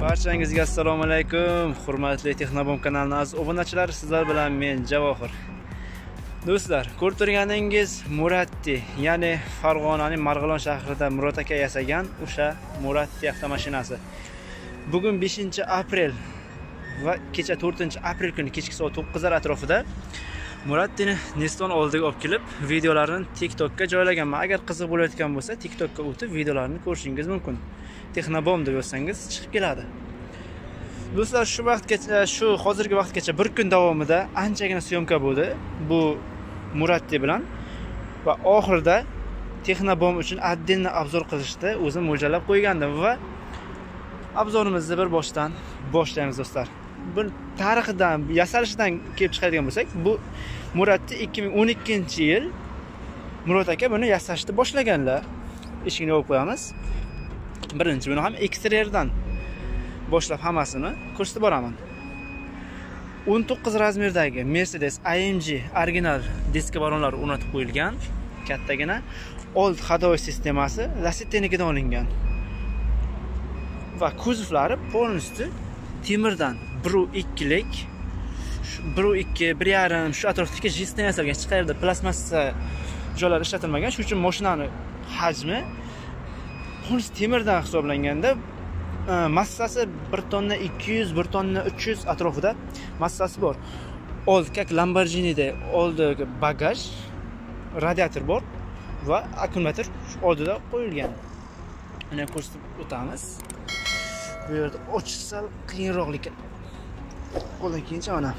barchangizga assalomu alaykum. Hurmatli texnobom kanalining aziz obunachilari sizlar bilan men javohir. Do'stlar ko'rib turganingiz muratti ya'ni farg'onaning marg'ilon shahrida murod aka yasagan o'sha muratti avtomashinasi. Bugun 5 aprel va kecha 4 aprel kuni kechki soat 9 atrofida murattini neston oldiga olib kelib videolarini tiktokka joylaganman. Agar qiziq bo'layotgan bo'lsa tiktokka o'tib videolarini ko'rishingiz mumkin. Texnobom deb yozsangiz chiqib keladi. Do'stlar shu vaqtgacha shu hozirgi vaqtgacha bir kun davomida anchagina syomka bo'ldi bu muratti bilan. Va oxirida texnobom uchun отдельно обзор qilishni o'zim mo'ljallab qo'ygandim. Va obzorimizni bir boshdan boshlaymiz do'stlar. Bu tarixidan yasalishidan kelib chiqadigan bo'lsak bu muratti 2012 yil murod aka buni yasashni boshlaganlar. Eshikni yopib qo'yamiz. Birinchi buni ham eksterierdan boshlab hammasini ko'rsatib boraman. 19 razmerdagi mercedes amg original diska balonlar o'rnatib qo'yilgan. Kattagina old hadoy sistemasi lasettenikidan olingan. Va kuzovlari полностью temirdan biru ikkilik. Biru ikki bir yarim shu atrofdagi jisdan yasalgan hech qayerda plastmassa joylar ishlatilmagan shuning uchun mashinani hajmi polностью temirdan hisoblanganda e, massasi bir tonna ikki yuz bir tonna uch yuz atrofida massasi bor. Old как lamborghinida oldi bagaj radiator bor va akkumulyator oldida qo'yilgan. Uni ko'rsatib o'tamiz. Bu yerda ochish sal qiyinroq lekin qo'ldan kelgancha mana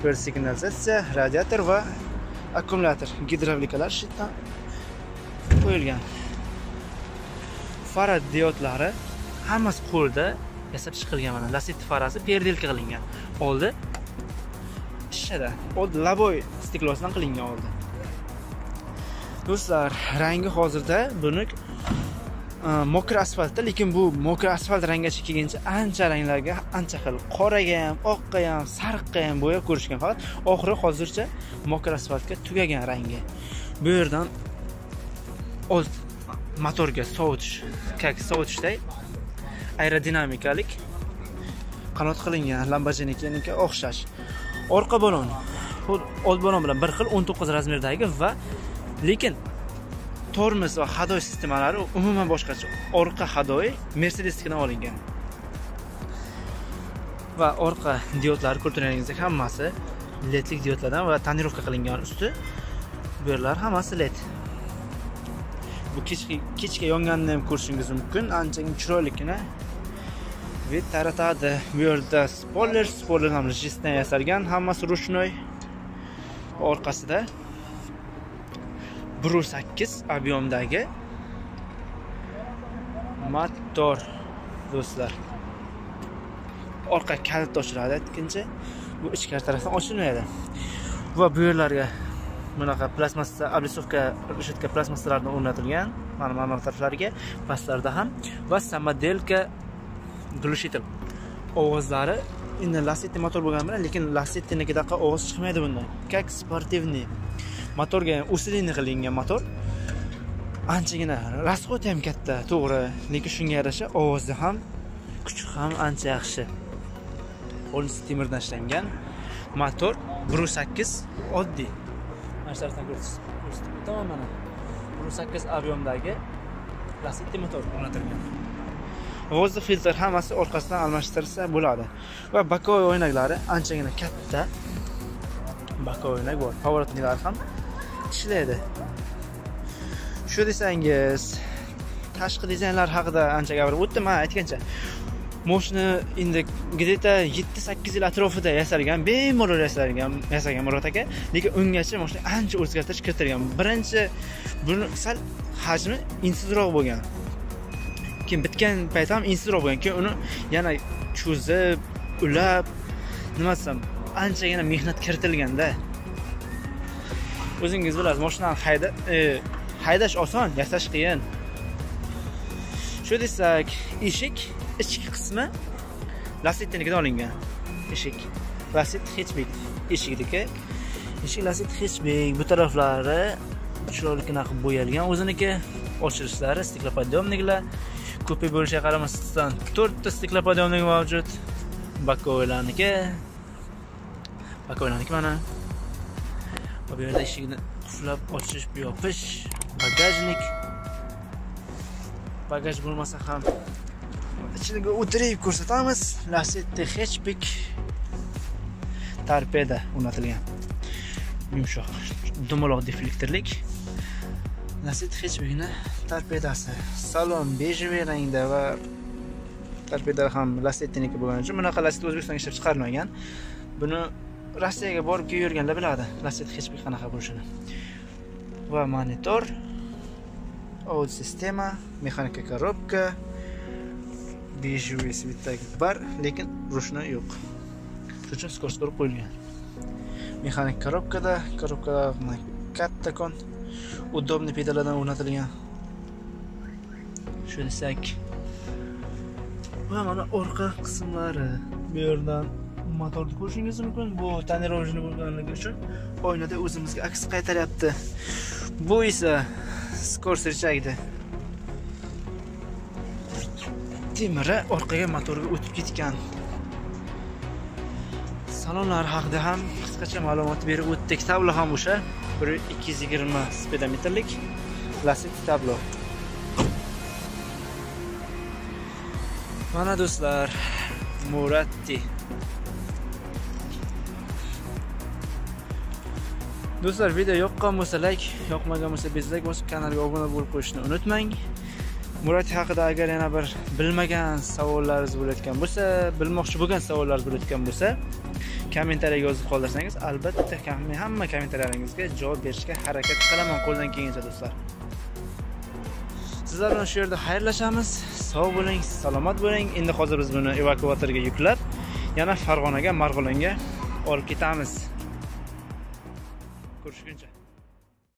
bu yerda signalizatsiya radiator va akkumulyator gidravlikalar shu yerdan qo'yilgan. Fara diodlari hammasi qo'lda yasab chiqilgan mana lasetti farasi perdelka qilingan. Oldi shishada oldi laboy stiklosidan qilingan oldi. Do'stlar rangi hozirda buni mokr asfaltda lekin bu mokr asfalt rangacha kelguncha ancha ranglarga ancha xil qoraga ham oqqa ham sariqqa ham bo'yab ko'rishgan faqat oxiri hozircha mokr asfaltga tugagan rangi bu yerdan old motorga sovutish как sovutishda aerodinamikalik qanot qilingan lamborghiniga o'xshash orqa balon old balon bilan bir xil 19 razmerdagi va lekin tormoz va hadoy sistemalari umuman boshqacha. Orqa hadoy mercedesnikidan olingan. Va orqa diodlari ko'rib hammasi ledlik diodlardan va tonirovka qilingan usti. Bu yerlar hammasi led. Bu kechki kechga yonganini ham ko'rishingiz mumkin anchagina chiroyligina vид taratadi bu yerda spoiler spoiler ham jistdan yasalgan hammasi ручной orqasida bir sakkiz объемdagi motor do'stlar. Orqa kaliti ochiladi aytguncha bu ichkari tarafdan ochilmaydi. Va bu yerlarga bunaqa plastmassa облицовка решетка plastmassalardan o'rnatilgan mana mana taraflariga pastlarida ham. Va samodelka глушитель ovozlari endi lasetti motor bo'lgani bilan lekin lasettinikidaqa ovoz chiqmaydi bundan. Как спортивный. Motorga ham усиленный qilingan motor. Anchagina расход ham katta to'g'ri. Lekin shunga yarasha ovozi ham kuchi ham ancha yaxshi. Полностью temirdan ishlangan motor bir sakkiz oddiy mana shu tarafdan ko'rsatib o'taman mana. Bir sakkiz объемdagi lasetti motor o'rnatilgan. Vozdух filtr hammasi orqasidan almashtirsa bo'ladi. Va bakoy o'ynaklari anchagina katta bakoy o'ynak bor. Поворотниклari ham ishlaydi shu desangiz tashqi dizaynlar haqida ancha gapirib o'tdim man aytgancha. Moshina endi где то yetti sakkiz yil atrofida yasalgan bemalol yasalgan yasagan murod aka. Lekin ungacha moshina ancha o'zgartirish kiritilgan. Birinchi buni sal hajmi insizroq bo'lgan. Keyin bitgan payt ham insizroq bo'lgan. Keyin uni yana cho'zib ulab nima desam anchagina mehnat kiritilganda o'zingiz bilasiz mashinani hayda e, haydash oson yasash qiyin. Shu desak eshik ichki qismi lasettinikidan olingan. Eshik laset hechbek eshikniki eshik laset hechbek bu taraflari chiroyli qilib bo'yalgan o'ziniki. Ochilishlari stiklopodyomniklar kupe bo'lishiga qaramasdan to'rtta stiklopodyomnik mavjud. Bakovlarniki. Bakovlarniki mana. Bu yerda eshigini qulflab ochish yopish bagajnik bagaj bo'lmasa ham. Ichiga o'tirib ko'rsatamiz. Lasetti hatchback torpeda o'rnatilgan yumshoq. Dumaloq deflektorlik. Lasetti hatchbackni torpedasi salon bejevый rangda va torpeda ham lasettiniki bo'lgani uchun bunaqa laset o'zbekistonda ishlab chiqarilmagan buni rossiyaga borib kelib yurganlar biladi. Rossiyada hech bir qanaqa bo'lishini. Va monitor audio sistema mexanika коробка bejевый svitdagi bor lekin rushni yo'q. Shuning uchun скорость urib qo'yilgan. Mexanik korobkada коробкада kattakon удобный pedallardan o'rnatilgan. Shu desak va mana orqa qismlari bu yerdan motorni ko'rishingiz mumkin. Bu tonirovочный bo'lganligi uchun oynada o'zimizga aks qaytaryapti. Bu esa skorost rычагida temiri orqaga motorga o'tib ketgan. Salonlar haqida ham qisqacha ma'lumot berib o'tdik. Tablo ham o'sha. Bir ikki yuz yigirma speedometrlik plastik tablo. Mana do'stlar muratti do'stlar video yoqqan bo'lsa layk yoqmagan bo'lsa bezlayk bosib kanalga obuna bo'lib qo'yishni unutmang. Murat haqida agar yana bir bilmagan savollaringiz bo'layotgan bo'lsa bilmoqchi bo'lgan savollaringiz bo'layotgan bo'lsa kommentariyaga yozib qoldirsangiz albatta hamma kommentariyaringizga javob berishga harakat qilaman qo'ldan kelgancha do'stlar. Sizlar bilan shu yerda xayrlashamiz. Sog' bo'ling salomat bo'ling. Endi hozir biz buni evakuatorga yuklab yana farg'onaga marg'ilonga olib ketamiz. Görüşünce.